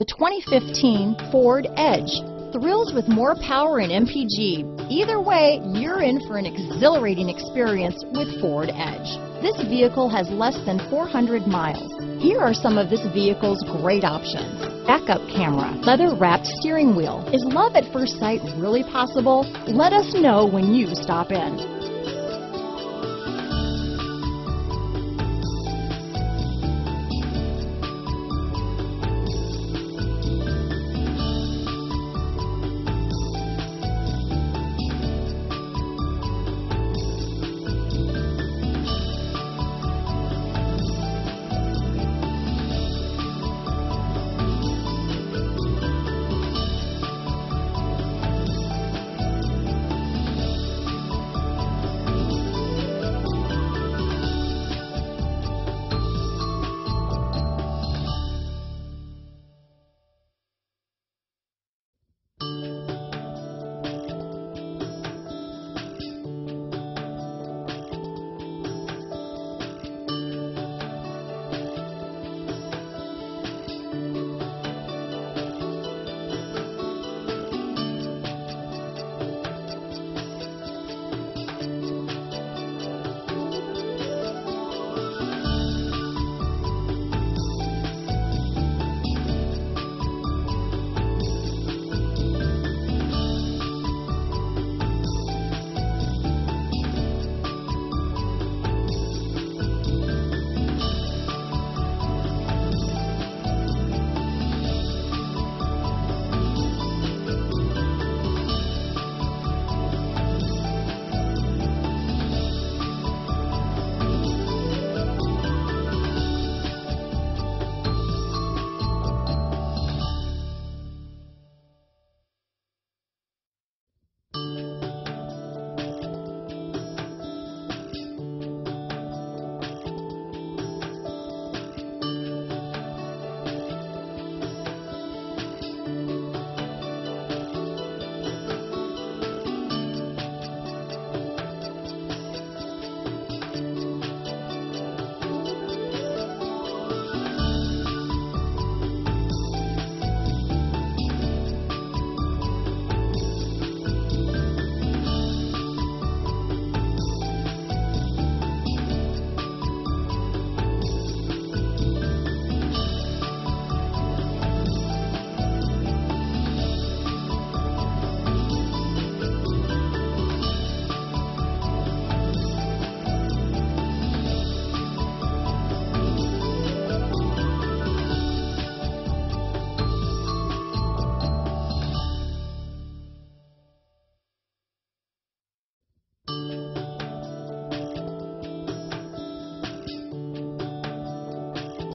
The 2015 Ford Edge. Thrills with more power and MPG. Either way, you're in for an exhilarating experience with Ford Edge. This vehicle has less than 400 miles. Here are some of this vehicle's great options. Backup camera, leather wrapped steering wheel. Is love at first sight really possible? Let us know when you stop in.